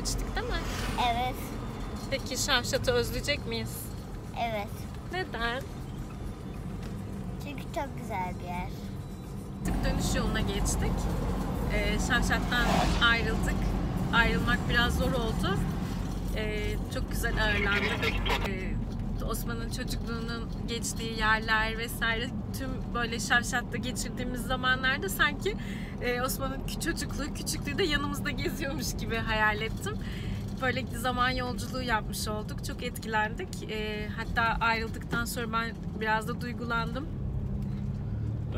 geçtik değil mi? Evet. Peki Şavşat'ı özleyecek miyiz? Evet. Neden? Çünkü çok güzel bir yer. Artık dönüş yoluna geçtik. Ee, Şavşat'tan ayrıldık. Ayrılmak biraz zor oldu. Ee, çok güzel ağırlandık. Ee, Osman'ın çocukluğunun geçtiği yerler vesaire tüm böyle Şavşat'ta geçirdiğimiz zamanlarda sanki e, Osman'ın çocukluğu, küçüklüğü de yanımızda geziyormuş gibi hayal ettim. Böyle zaman yolculuğu yapmış olduk. Çok etkilendik. Ee, hatta ayrıldıktan sonra ben biraz da duygulandım.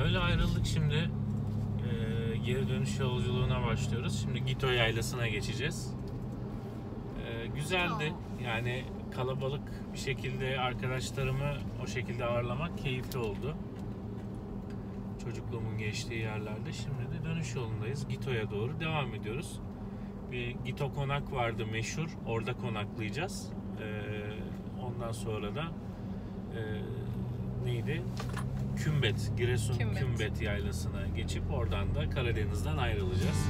Öyle ayrıldık şimdi. Ee, geri dönüş yolculuğuna başlıyoruz. Şimdi Gito Yaylası'na geçeceğiz. Ee, güzeldi. Yani kalabalık bir şekilde arkadaşlarımı o şekilde ağırlamak keyifli oldu. Çocukluğumun geçtiği yerlerde. Şimdi de dönüş yolundayız. Gito'ya doğru devam ediyoruz. Bir Gito konak vardı meşhur. Orada konaklayacağız. Ee, ondan sonra da e, neydi? Kümbet, Giresun Kümbet. Kümbet. yaylasına geçip oradan da Karadeniz'den ayrılacağız.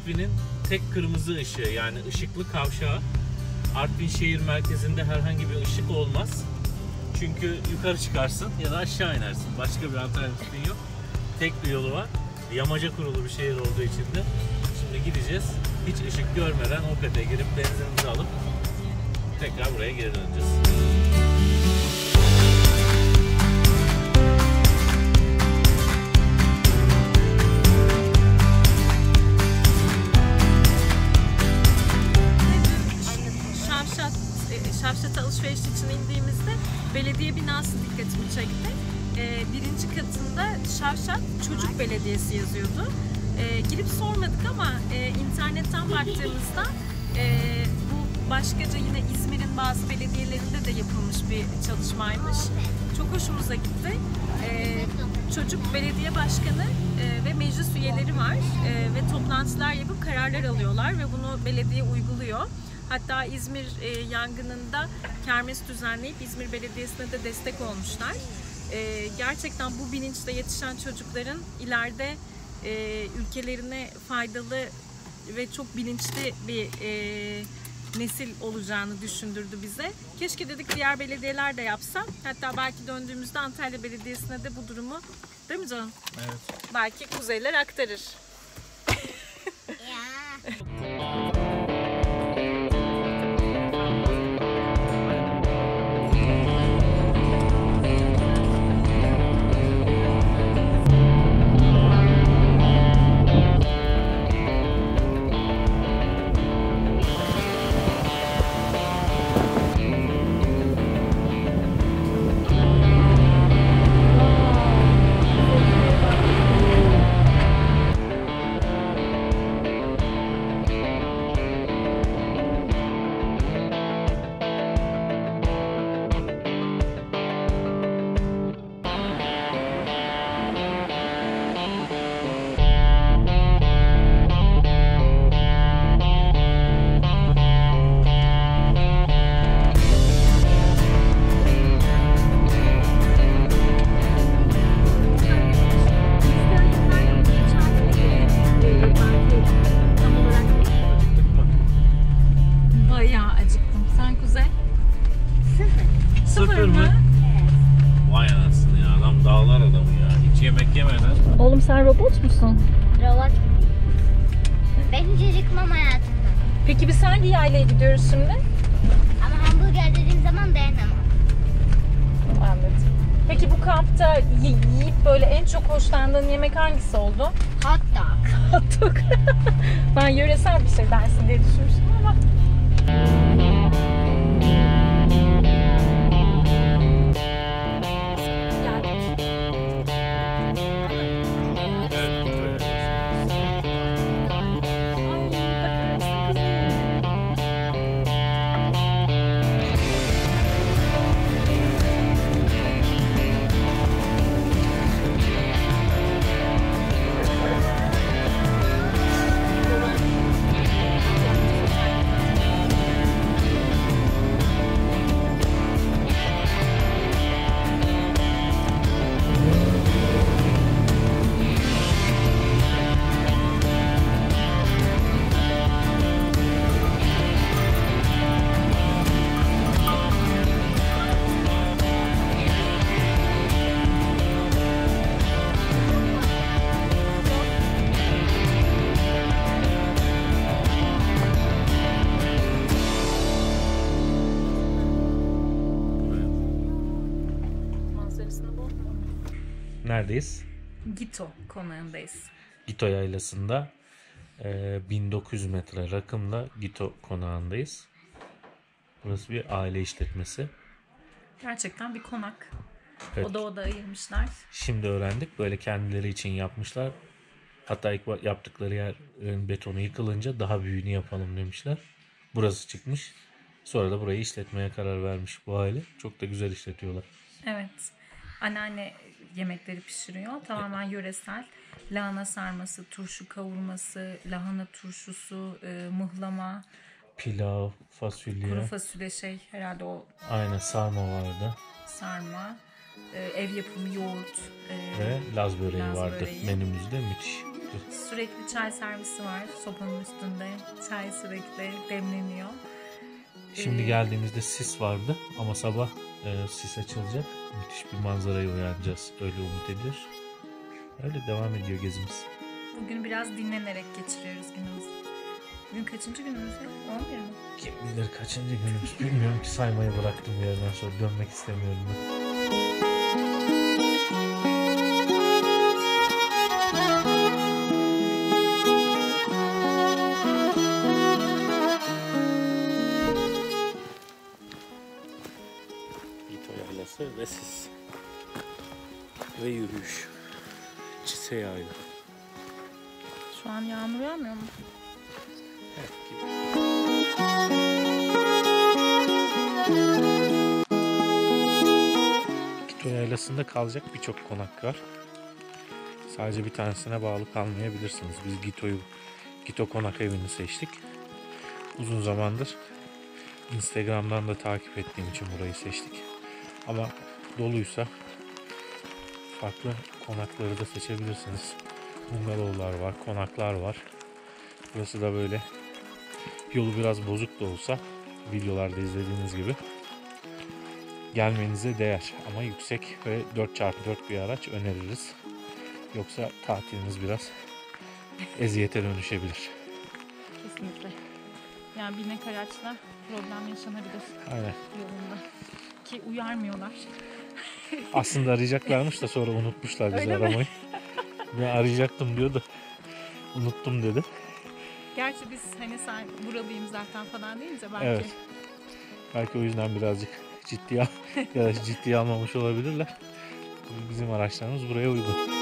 Artvin'in tek kırmızı ışığı yani ışıklı kavşağı. Artvin şehir merkezinde herhangi bir ışık olmaz. Çünkü yukarı çıkarsın ya da aşağı inersin. Başka bir alternatifin yok. Tek bir yolu var. Yamaca kurulu bir şehir olduğu için de şimdi gideceğiz. Hiç ışık görmeden Okat'a girip benzinimizi alıp tekrar buraya geri döneceğiz. Belediyesi yazıyordu. E, girip sormadık ama e, internetten baktığımızda e, bu başkaca yine İzmir'in bazı belediyelerinde de yapılmış bir çalışmaymış. Çok hoşumuza gitti. E, çocuk belediye başkanı e, ve meclis üyeleri var E, ve toplantılar yapıp kararlar alıyorlar ve bunu belediye uyguluyor. Hatta İzmir e, yangınında kermes düzenleyip İzmir Belediyesi'ne de destek olmuşlar. E, gerçekten bu bilinçle yetişen çocukların ileride e, ülkelerine faydalı ve çok bilinçli bir e, nesil olacağını düşündürdü bize. Keşke dedik diğer belediyeler de yapsa. Hatta belki döndüğümüzde Antalya Belediyesi'ne de bu durumu değil mi canım? Evet. Belki kuzeyler aktarır. Sıfır mı? Vay anasını ya adam dağlar adamı ya. Hiç yemek yemeden. Oğlum Sen robot musun? Robot. Benim çocukluğum hayatımda. Peki biz hangi yaylaya gidiyoruz şimdi? Ama hamburger dediğim zaman dayanamam. Anladım. Peki bu kampta y- yiyip böyle en çok hoşlandığın yemek hangisi oldu? Hot dog. Hotdog. ben yöresel bir şey dersin diye düşünmüştüm ama. Neredeyiz? Gito konağındayız. Gito Yaylası'nda e, 1900 metre rakımla Gito konağındayız. Burası bir aile işletmesi. Gerçekten bir konak. Evet. Oda oda ayırmışlar. Şimdi öğrendik. Böyle kendileri için yapmışlar. Hatta ilk yaptıkları yerin betonu yıkılınca daha büyüğünü yapalım demişler. Burası çıkmış. Sonra da burayı işletmeye karar vermiş bu aile. Çok da güzel işletiyorlar. Evet. Anneanne yemekleri pişiriyor. Tamamen yöresel. Lahana sarması, turşu kavurması, lahana turşusu, e, mıhlama, Pilav, fasulye, kuru fasulye şey herhalde o aynen sarma vardı. sarma, e, ev yapımı yoğurt, e, Ve Laz böreği Laz vardı böreği. menümüzde. Müthiş. sürekli çay servisi var. Sopanın üstünde çay sürekli demleniyor. Şimdi Ee, geldiğimizde sis vardı ama sabah e, sis açılacak. Müthiş bir manzaraya uyanacağız. Öyle umut ediyoruz. Öyle devam ediyor gezimiz. Bugün biraz dinlenerek geçiriyoruz günümüzü. Bugün kaçıncı günümüz ya? 11 mi? Kim bilir kaçıncı günümüz bilmiyorum ki saymayı bıraktım bir yerden sonra dönmek istemiyorum ben. Yürüyüş. Çise yayla. Şu an yağmur yağmıyor mu? Evet, gibi. Gito Yaylası'nda kalacak birçok konak var. Sadece bir tanesine bağlı kalmayabilirsiniz. Biz Gito'yu Gito Konak Evi'ni seçtik. Uzun zamandır Instagram'dan da takip ettiğim için burayı seçtik. Ama doluysa farklı konakları da seçebilirsiniz. Bungalovlar var, konaklar var. Burası da böyle yolu biraz bozuk da olsa videolarda izlediğiniz gibi gelmenize değer ama yüksek ve 4x4 bir araç öneririz. Yoksa tatiliniz biraz eziyete dönüşebilir. Kesinlikle. Yani binek araçla problem yaşanabilir Aynen. yolunda. Ki uyarmıyorlar. Aslında arayacaklarmış da sonra unutmuşlar bizi Öyle mi? aramayı. Ben arayacaktım diyordu. Unuttum dedi. Gerçi biz hani sen buralıyım zaten falan deyince belki Evet. Belki o yüzden birazcık ciddiye ya da ciddiye almamış olabilirler. Bizim araçlarımız buraya uygun.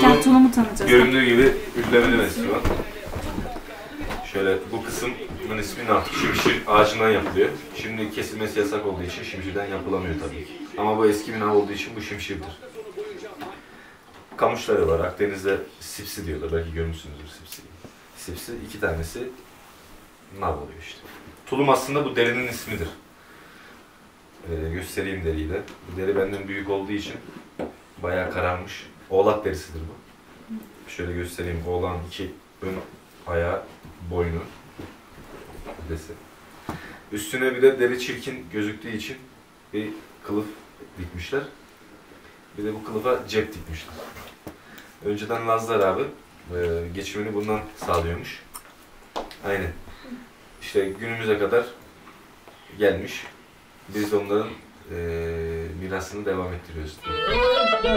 Gel tulumu tanıyacağız. Göründüğü gibi üflemeli festival. Şöyle bu kısmın ismi nar. Şimşir ağacından yapılıyor. Şimdi kesilmesi yasak olduğu için şimşirden yapılamıyor tabii ki. Ama bu eski bir nar olduğu için bu şimşirdir. Kamışları var. Akdeniz'de sipsi diyorlar. Belki görmüşsünüzdür sipsi. Sipsi iki tanesi nar oluyor işte. Tulum aslında bu derinin ismidir. Ee, göstereyim deriyi de. Bu deri benden büyük olduğu için bayağı kararmış. Oğlak derisidir bu. Şöyle göstereyim. Oğlan iki ön ayağı, boynu. Desi. Üstüne bir de deri çirkin gözüktüğü için bir kılıf dikmişler. Bir de bu kılıfa cep dikmişler. Önceden Lazlar abi e, geçimini bundan sağlıyormuş. Aynen. İşte günümüze kadar gelmiş. Biz de onların e, mirasını devam ettiriyoruz. Dik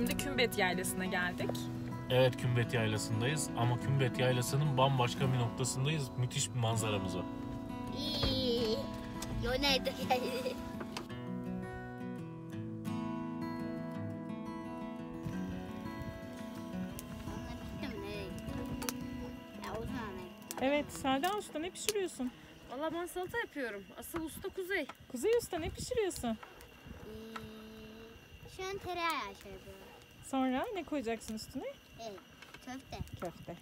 Şimdi Kümbet Yaylası'na geldik. Evet Kümbet Yaylası'ndayız ama Kümbet Yaylası'nın bambaşka bir noktasındayız. Müthiş bir manzaramız var. İyi. Yöneydi geldi. Anlattım nereye gitti? Ya o zaman ne? Evet, Selda Usta ne pişiriyorsun? Valla ben salata yapıyorum. Asıl usta Kuzey. Kuzey Usta ne pişiriyorsun? Ee, şu an tereyağı şey yapıyorum. Sonra ne koyacaksın üstüne? Evet. Köfte. Köfte.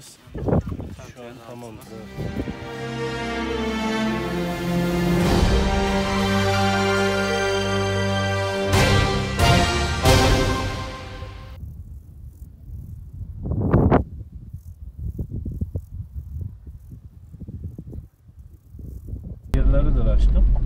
8. Şu an tamam. Yerleri de açtım.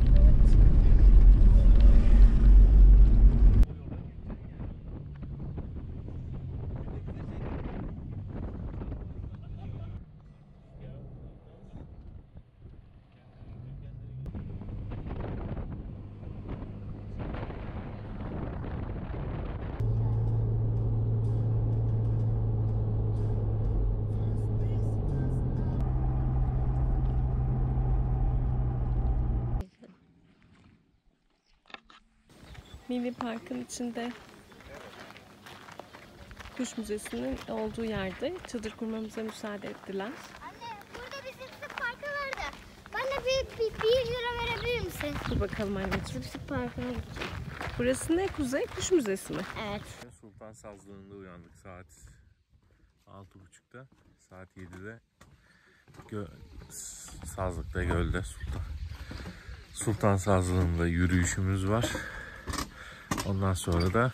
Milli Park'ın içinde kuş müzesinin olduğu yerde çadır kurmamıza müsaade ettiler. Anne burada bir sipsi parkı vardı. Bana bir, bir, bir euro verebilir misin? Dur bakalım anneciğim. Sipsi parkına gideceğim. Burası ne? Kuzey Kuş Müzesi mi? Evet. Sultan Sazlığı'nda uyandık saat 6.30'da. Saat 7'de gö Sazlık'ta gölde Sultan. Sultan Sazlığı'nda yürüyüşümüz var. Ondan sonra da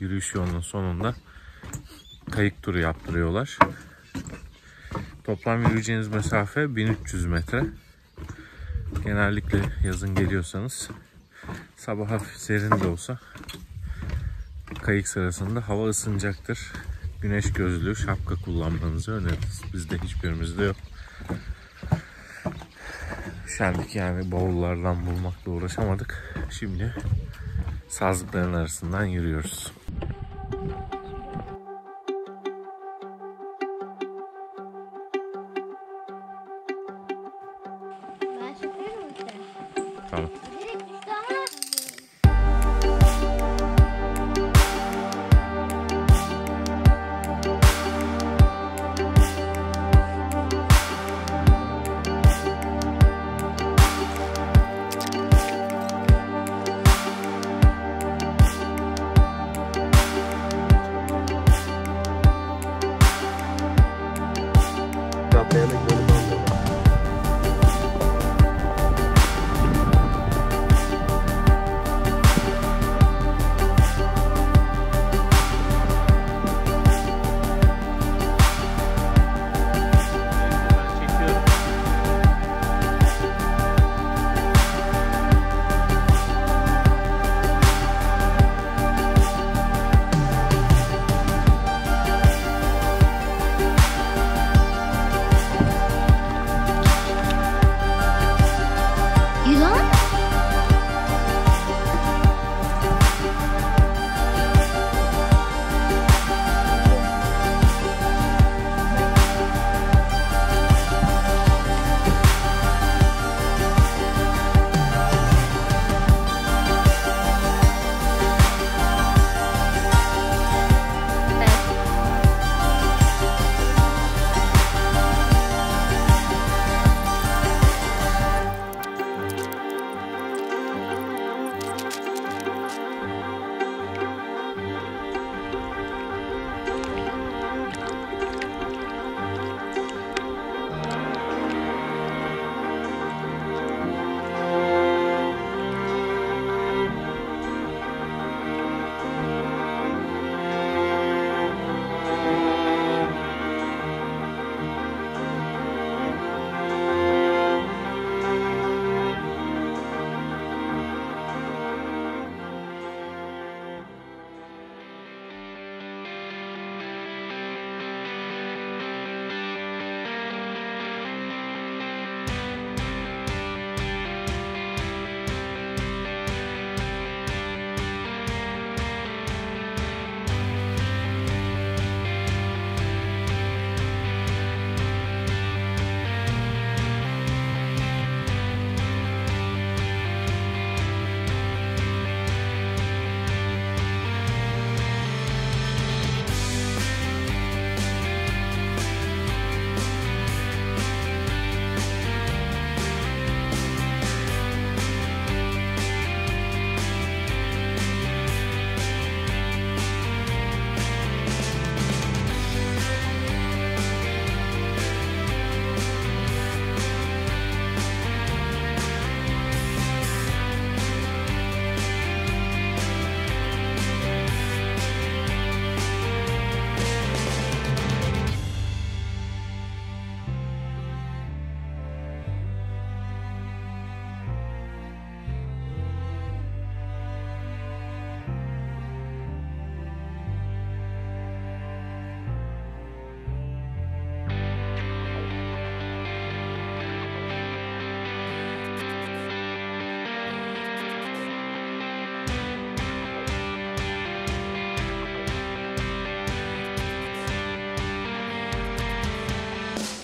yürüyüş yolunun sonunda kayık turu yaptırıyorlar. Toplam yürüyeceğiniz mesafe 1300 metre. Genellikle yazın geliyorsanız sabah hafif serin de olsa kayık sırasında hava ısınacaktır. Güneş gözlüğü, şapka kullanmanızı öneririz. Bizde hiçbirimizde yok. Üşendik yani bavullardan bulmakla uğraşamadık. Şimdi sazlıkların arasından yürüyoruz.